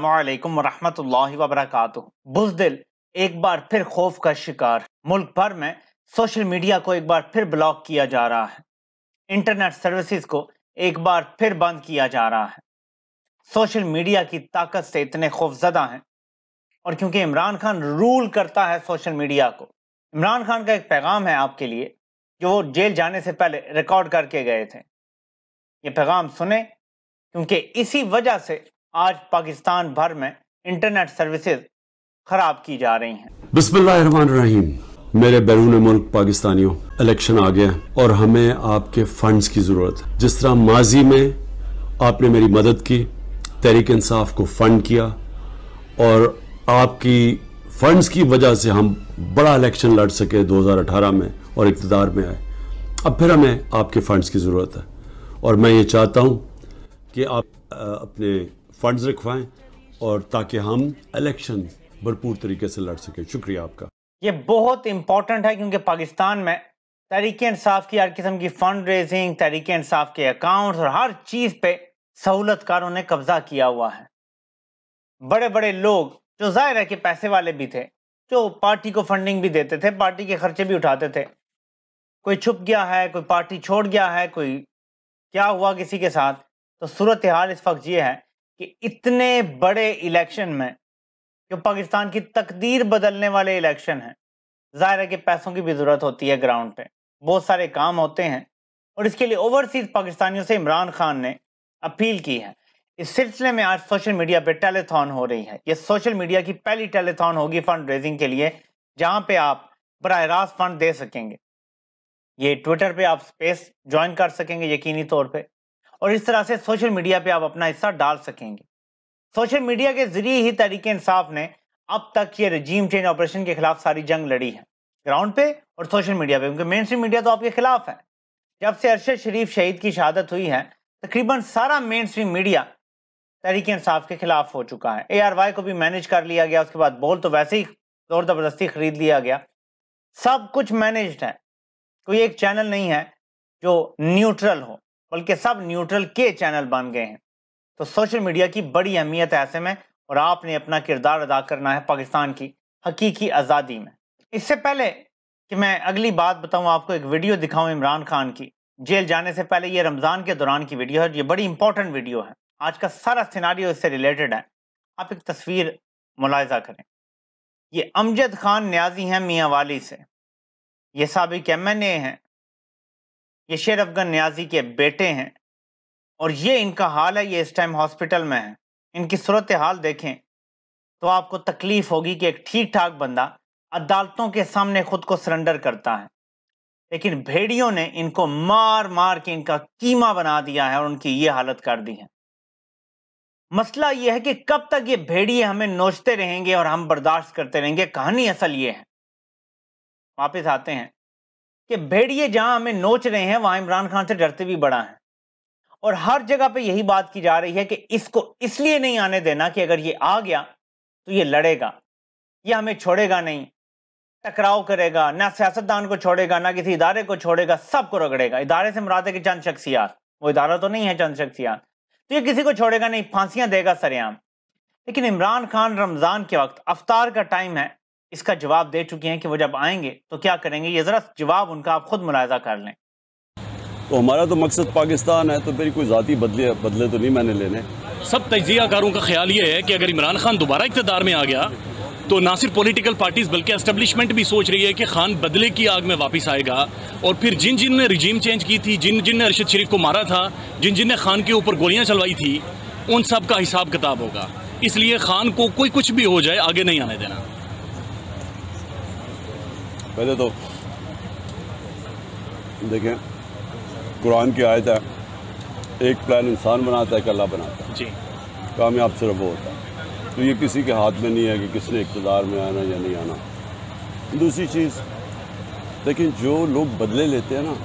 वालेकुम वरहमतुल्लाहि वबरकातुहू। बुजदिल, एक बार फिर खौफ का शिकार। मुल्क भर में सोशल मीडिया को एक बार फिर ब्लॉक किया जा रहा है। इंटरनेट सर्विसेज़ को एक बार फिर बंद किया जा रहा है। सोशल मीडिया की ताकत से इतने खौफजदा हैं। और क्योंकि इमरान खान रूल करता है सोशल मीडिया को, इमरान खान का एक पैगाम है आपके लिए, जो वो जेल जाने से पहले रिकॉर्ड करके गए थे। ये पैगाम सुने क्योंकि इसी वजह से आज पाकिस्तान भर में इंटरनेट सर्विसेज़ खराब की जा रही हैं। बिस्मिल्लाहिर्रहमानिर्रहीम। मेरे बैरून मुल्क पाकिस्तानियों इलेक्शन आ गया और हमें आपके फंड्स की ज़रूरत। है जिस तरह माजी में आपने मेरी मदद की, तहरीक इंसाफ को फंड किया और आपकी फंड्स की वजह से हम बड़ा इलेक्शन लड़ सके 2018 में और इकतदार में आए। अब फिर हमें आपके फंड्स की ज़रूरत है और मैं ये चाहता हूँ कि आप अपने फंड्स रखवाएँ और ताकि हम इलेक्शन भरपूर तरीके से लड़ सकें। शुक्रिया आपका। ये बहुत इंपॉर्टेंट है क्योंकि पाकिस्तान में तहरीक इंसाफ की, हर किस्म की फंड रेजिंग तहरीक इंसाफ के अकाउंट्स और हर चीज़ पे सहूलतकारों ने कब्जा किया हुआ है। बड़े बड़े लोग, जो ज़ाहिर है कि पैसे वाले भी थे, जो पार्टी को फंडिंग भी देते थे, पार्टी के खर्चे भी उठाते थे। कोई छुप गया है, कोई पार्टी छोड़ गया है, कोई क्या हुआ किसी के साथ? तो सूरत हाल इस वक्त ये है कि इतने बड़े इलेक्शन में जो पाकिस्तान की तकदीर बदलने वाले इलेक्शन हैं, ज़ाहिर है कि पैसों की भी ज़रूरत होती है ग्राउंड पे। बहुत सारे काम होते हैं और इसके लिए ओवरसीज पाकिस्तानियों से इमरान खान ने अपील की है। इस सिलसिले में आज सोशल मीडिया पे टेलीथॉन हो रही है। ये सोशल मीडिया की पहली टेलीथॉन होगी फंड रेजिंग के लिए, जहाँ पे आप बर रास्त फंड दे सकेंगे। ये ट्विटर पे आप स्पेस ज्वाइन कर सकेंगे यकीनी तौर पे। और इस तरह से सोशल मीडिया पे आप अपना हिस्सा डाल सकेंगे। सोशल मीडिया के ज़रिए ही तरीके इंसाफ ने अब तक ये रजीम चेंज ऑपरेशन के खिलाफ सारी जंग लड़ी है ग्राउंड पे और सोशल मीडिया पे, क्योंकि मेन स्ट्रीम मीडिया तो आपके खिलाफ है। जब से अरशद शरीफ शहीद की शहादत हुई है, तकरीबन सारा mainstream media Tehreek Insaf के खिलाफ हो चुका है। ए आर वाई को भी मैनेज कर लिया गया, उसके बाद बोल तो वैसे ही ज़ोर ज़बरदस्ती खरीद लिया गया। सब कुछ मैनेज्ड है। कोई एक चैनल नहीं है जो न्यूट्रल हो। बल्कि सब न्यूट्रल के चैनल बन गए हैं। तो सोशल मीडिया की बड़ी अहमियत है ऐसे में, और आपने अपना किरदार अदा करना है पाकिस्तान की हकीकी आज़ादी में। इससे पहले कि मैं अगली बात बताऊँ, आपको एक वीडियो दिखाऊँ इमरान खान की। जेल जाने से पहले ये रमज़ान के दौरान की वीडियो है, ये बड़ी इंपॉर्टेंट वीडियो है। आज का सारा सिनारियो इससे रिलेटेड है। आप एक तस्वीर मुलायजा करें। ये अमजद खान न्याजी हैं मियाँ वाली से। ये सबक एम एन ए हैं। ये शेर अफगन न्याजी के बेटे हैं। और ये इनका हाल है, ये इस टाइम हॉस्पिटल में है। इनकी सूरत हाल देखें तो आपको तकलीफ़ होगी कि एक ठीक ठाक बंदा अदालतों के सामने खुद को सरेंडर करता है। लेकिन भेड़ियों ने इनको मार मार के इनका कीमा बना दिया है और उनकी ये हालत कर दी है। मसला यह है कि कब तक ये भेड़िए हमें नोचते रहेंगे और हम बर्दाश्त करते रहेंगे। कहानी असल ये है। वापस आते हैं। कि भेड़िए जहाँ हमें नोच रहे हैं, वहाँ इमरान खान से डरते भी बड़ा है। और हर जगह पे यही बात की जा रही है कि इसको इसलिए नहीं आने देना कि अगर ये आ गया तो ये लड़ेगा। ये हमें छोड़ेगा नहीं। टकराव करेगा, ना सियासतदान को छोड़ेगा, ना किसी इदारे को छोड़ेगा, सबको रगड़ेगा। इदारे से मुराद है कि चंद शख्सियात। वो इदारा तो नहीं है चंद शख्सियात। तो ये किसी को छोड़ेगा नहीं, फांसियाँ देगा सरेआम। लेकिन इमरान खान रमज़ान के वक्त, अफ्तार का टाइम है इसका जवाब दे चुके हैं कि वो जब आएँगे तो क्या करेंगे? ये ज़रा जवाब उनका आप खुद मुलायजा कर लें। तो हमारा तो मकसद पाकिस्तान है तो मेरी कोई ज़ाती बदले बदले तो नहीं मैंने लेने। सब तजियाकारों का ख्याल ये है कि अगर इमरान खान दोबारा इकतदार में आ गया तो ना सिर्फ़ पोलिटिकल पार्टीज़ बल्कि एस्टेब्लिशमेंट भी सोच रही है कि खान बदले की आग में वापस आएगा। और फिर जिन जिन ने रिजीम चेंज की थी जिन जिन ने अरशद शरीफ को मारा था जिन जिन ने खान के ऊपर गोलियाँ चलवाई थी उन सब का हिसाब किताब होगा। इसलिए खान को कोई कुछ भी हो जाए आगे नहीं आने देना। पहले तो देखें कुरान की आयत है एक प्लान इंसान बनाता है कि अल्लाह बनाता है। जी। कामयाब सिर्फ़ वो होता है। तो ये किसी के हाथ में नहीं है कि किसने इकतदार में आना या नहीं आना। दूसरी चीज़ लेकिन जो लोग बदले लेते हैं ना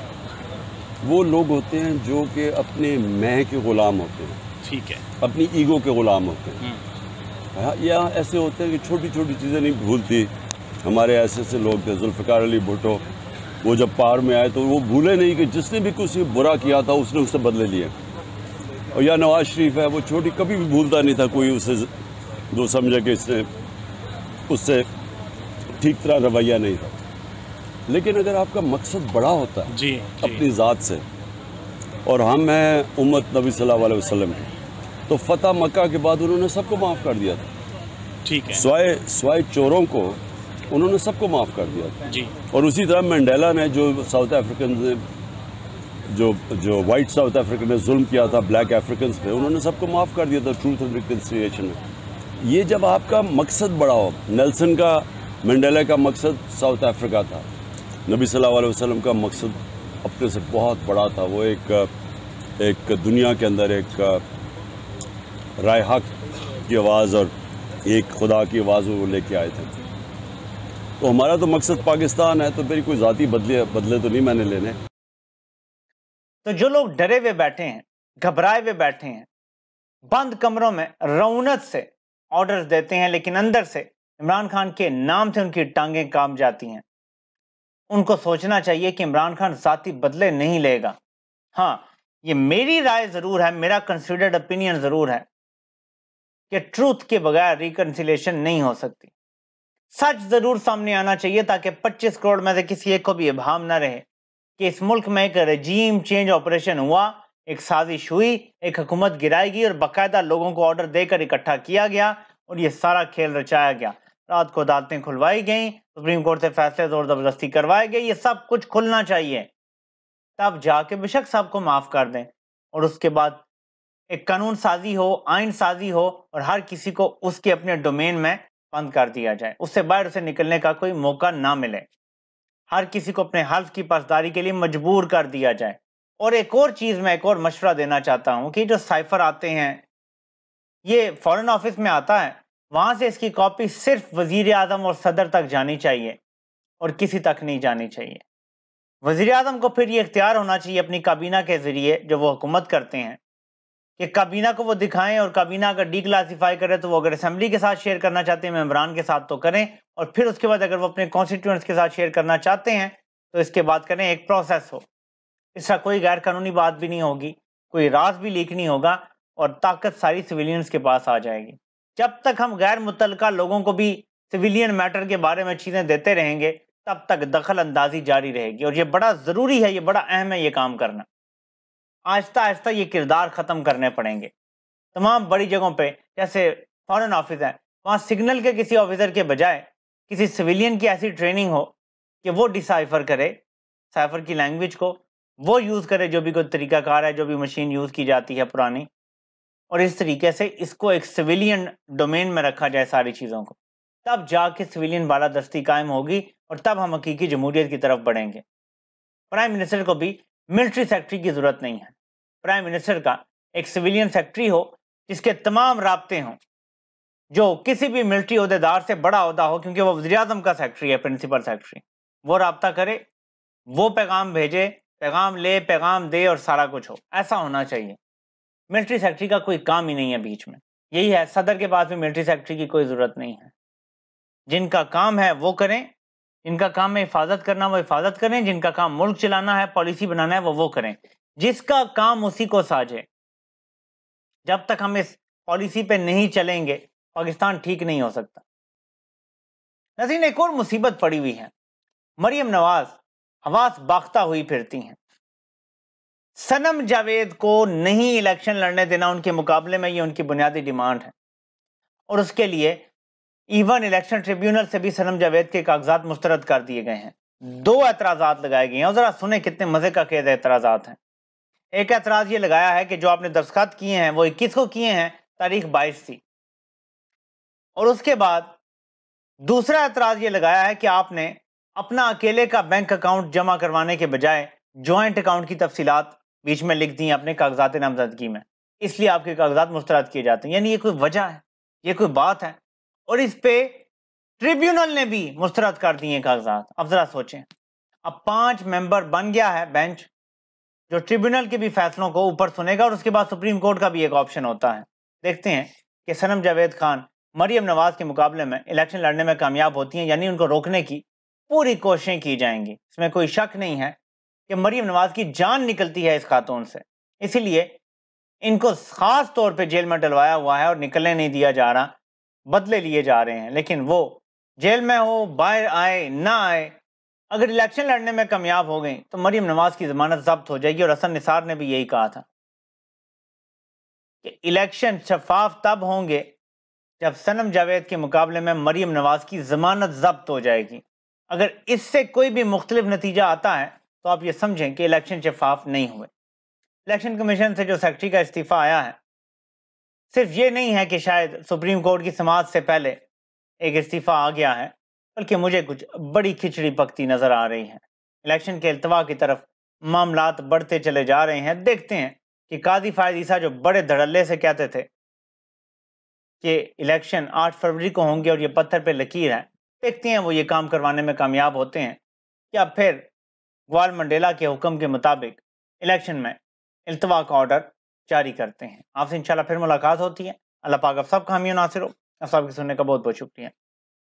वो लोग होते हैं जो कि अपने मैं के ग़ुलाम होते हैं। ठीक है। अपनी ईगो के ग़ुलाम होते हैं। हाँ, या ऐसे होते हैं कि छोटी छोटी चीज़ें नहीं भूलती हमारे ऐसे ऐसे लोग थे जुल्फ़िकार अली भुटो वो जब पार में आए तो वो भूले नहीं कि जिसने भी कुछ बुरा किया था उसने उससे बदले लिए। और या नवाज़ शरीफ है वो छोटी कभी भी भूलता नहीं था कोई उसे जो समझे कि इसने उससे ठीक तरह रवैया नहीं था। लेकिन अगर आपका मकसद बड़ा होता है जी, अपनी ज़ात से और हम हैं उम्मत नबी सल्लल्लाहु अलैहि वसल्लम की तो फ़तह मक्का के बाद उन्होंने सबको माफ़ कर दिया था। ठीक है। स्वाय स्वाय चोरों को उन्होंने सबको माफ़ कर दिया। था जी। और उसी तरह मंडेला ने जो साउथ अफ्रीकन ने जो जो वाइट साउथ अफ्रीकन ने जुल्म किया था ब्लैक अफ्रीकन पे उन्होंने सबको माफ़ कर दिया था ट्रूथ एंड रिकन्सिलिएशन में। ये जब आपका मकसद बड़ा हो नेल्सन का मंडेला का मकसद साउथ अफ्रीका था। नबी सल्लल्लाहु अलैहि वसल्लम का मकसद अपने से बहुत बड़ा था। वो एक एक दुनिया के अंदर एक राय हक की आवाज़ और एक खुदा की आवाज़ वो लेके आए थे। तो हमारा तो मकसद पाकिस्तान है तो मेरी कोई ज़ाती बदले बदले तो नहीं मैंने लेने। तो जो लोग डरे हुए बैठे हैं, घबराए हुए बैठे हैं, बंद कमरों में रौनत से ऑर्डर्स देते हैं, लेकिन अंदर से इमरान खान के नाम से उनकी टांगें काम जाती हैं। उनको सोचना चाहिए कि इमरान खान जाति बदले नहीं लेगा। हाँ ये मेरी राय ज़रूर है, मेरा कंसिडर्ड ओपिनियन ज़रूर है कि ट्रूथ के बगैर रिकन्सिलेशन नहीं हो सकती। सच ज़रूर सामने आना चाहिए ताकि 25 करोड़ में से किसी एक को भी इबाम ना रहे कि इस मुल्क में एक रजीम चेंज ऑपरेशन हुआ, एक साजिश हुई, एक हुकूमत गिराएगी और बाकायदा लोगों को ऑर्डर देकर इकट्ठा किया गया और ये सारा खेल रचाया गया। रात को अदालतें खुलवाई गई, सुप्रीम कोर्ट से फैसले ज़ोर ज़बरदस्ती करवाए गए, ये सब कुछ खुलना चाहिए। तब जाके बेशक साहब को माफ़ कर दें और उसके बाद एक कानून साजी हो, आइन साजी हो और हर किसी को उसके अपने डोमेन में बंद कर दिया जाए। उससे बाहर उसे निकलने का कोई मौका ना मिले। हर किसी को अपने हल्फ की पासदारी के लिए मजबूर कर दिया जाए। और एक और चीज़ मैं एक और मशवरा देना चाहता हूँ कि जो साइफर आते हैं, ये फॉरेन ऑफ़िस में आता है, वहाँ से इसकी कॉपी सिर्फ़ वज़ीर अजम और सदर तक जानी चाहिए और किसी तक नहीं जानी चाहिए। वज़ीर अजम को फिर ये इख्तियार होना चाहिए अपनी काबीना के ज़रिए जो वो हुकूमत करते हैं। कि काबीना को वो दिखाएँ और काबीना अगर डी क्लासीफाई करे तो वो अगर असम्बली के साथ शेयर करना चाहते हैं मेम्बरान के साथ तो करें और फिर उसके बाद अगर वो अपने कॉन्स्टिट्यूंट्स के साथ शेयर करना चाहते हैं तो इसके बाद करें एक प्रोसेस हो। इसका कोई गैर कानूनी बात भी नहीं होगी, कोई राज भी लीक नहीं होगा और ताकत सारी सिविलियंस के पास आ जाएगी। जब तक हम गैर मुतल लोगों को भी सिविलियन मैटर के बारे में चीज़ें देते रहेंगे, तब तक दखल अंदाजी जारी रहेगी और ये बड़ा ज़रूरी है, ये बड़ा अहम है ये काम करना। आहिस्ता आहिस्ता ये किरदार ख़त्म करने पड़ेंगे। तमाम बड़ी जगहों पे, जैसे फॉरेन ऑफ़िस है, वहाँ सिग्नल के किसी ऑफिसर के बजाय किसी सिविलियन की ऐसी ट्रेनिंग हो कि वो डिसाइफर करे साइफर की लैंग्वेज को, वो यूज़ करे जो भी कोई तरीकाकार है, जो भी मशीन यूज़ की जाती है पुरानी। और इस तरीके से इसको एक सिविलियन डोमेन में रखा जाए सारी चीज़ों को। तब जाके सिविलियन बालादस्ती कायम होगी और तब हम हकीकी जमहूरियत की तरफ़ बढ़ेंगे। प्राइम मिनिस्टर को भी मिलिट्री सेक्रेटरी की ज़रूरत नहीं है। प्राइम मिनिस्टर का एक सिविलियन सेक्रेटरी हो, जिसके तमाम रबते हों, जो किसी भी मिलिट्री अहदेदार से बड़ा अहदा हो, क्योंकि वो वजी अजम का सेक्रेटरी है, प्रिंसिपल सेक्रेटरी वो रबता करे, वो पैगाम भेजे, पैगाम ले, पैगाम दे और सारा कुछ हो। ऐसा होना चाहिए। मिलिट्री सेक्रेटरी का कोई काम ही नहीं है बीच में। यही है, सदर के पास भी मिलिट्री सेक्रेटरी की कोई ज़रूरत नहीं है। जिनका काम है, वो करें जिनका काम है हिफाजत करना, वो हिफाजत करें, जिनका काम मुल्क चलाना है, पॉलिसी बनाना है, वो वो करें। जिसका काम उसी को साझे जब तक हम इस पॉलिसी पे नहीं चलेंगे, पाकिस्तान ठीक नहीं हो सकता। नजीन एक और मुसीबत पड़ी हुई है। मरियम नवाज़ हवास बाख्ता हुई फिरती हैं। सनम जावेद को नहीं इलेक्शन लड़ने देना उनके मुकाबले में ये उनकी बुनियादी डिमांड है। और उसके लिए इवन इलेक्शन ट्रिब्यूनल से भी सनम जावेद के कागजात मुस्तरद कर दिए गए हैं। दो एतराज़ात लगाए गए हैं। और ज़रा सुने कितने मज़े का कैद एतराज़ात हैं। एक एतराज़ ये लगाया है कि जो आपने दस्तखत किए हैं, वो इक्कीस को किए हैं, तारीख बाईस थी। और उसके बाद दूसरा एतराज़ ये लगाया है कि आपने अपना अकेले का बैंक अकाउंट जमा करवाने के बजाय जॉइंट अकाउंट की तफसीलात बीच में लिख दी अपने कागजात नामजदगी में। इसलिए आपके कागजात मुस्तरद किए जाते हैं। यानी ये कोई वजह है? ये कोई बात है? और इस पे ट्रिब्यूनल ने भी मुस्तरद कर दिए कागजात। अब ज़रा सोचें। अब पाँच मेंबर बन गया है बेंच, जो ट्रिब्यूनल के भी फैसलों को ऊपर सुनेगा और उसके बाद सुप्रीम कोर्ट का भी एक ऑप्शन होता है। देखते हैं कि सनम जावेद खान मरियम नवाज़ के मुकाबले में इलेक्शन लड़ने में कामयाब होती हैं, यानी उनको रोकने की पूरी कोशिशें की जाएँगी। इसमें कोई शक नहीं है कि मरियम नवाज़ की जान निकलती है इस खातून से। इसीलिए इनको खास तौर पे जेल में डलवाया हुआ है और निकलने नहीं दिया जा रहा। बदले लिए जा रहे हैं। लेकिन वो, जेल में हो, बाहर आए, ना आए, अगर इलेक्शन लड़ने में कामयाब हो गई तो मरीम नवाज़ की जमानत जब्त हो जाएगी और हसन निसार ने भी यही कहा था कि इलेक्शन शफाफ तब होंगे जब सनम जावेद के मुकाबले में मरीम नवाज़ की जमानत जब्त हो जाएगी। अगर इससे कोई भी मुख्तलिफ़ नतीजा आता है तो आप ये समझें कि इलेक्शन शफाफ नहीं हुए। इलेक्शन कमीशन से जो सेक्रेटरी का इस्तीफ़ा आया है सिर्फ़ ये नहीं है कि शायद सुप्रीम कोर्ट की समाज से पहले एक इस्तीफ़ा आ गया है, बल्कि मुझे कुछ बड़ी खिचड़ी पकती नज़र आ रही है। इलेक्शन के अल्तवा की तरफ़ मामला बढ़ते चले जा रहे हैं। देखते हैं कि काजी फायद जो बड़े धड़ल्ले से कहते थे कि इलेक्शन आठ फरवरी को होंगे और ये पत्थर पे लकीर है, देखते हैं वो ये काम करवाने में कामयाब होते हैं या फिर ग्वाल मंडेला के हुक्म के मुताबिक इलेक्शन में अल्तवा का ऑर्डर जारी करते हैं। आपसे इंशाल्लाह फिर मुलाकात होती है। अल्लाह पाक आप सब खामियों नासिर हो। आप सबके सुनने का बहुत बहुत शुक्रिया।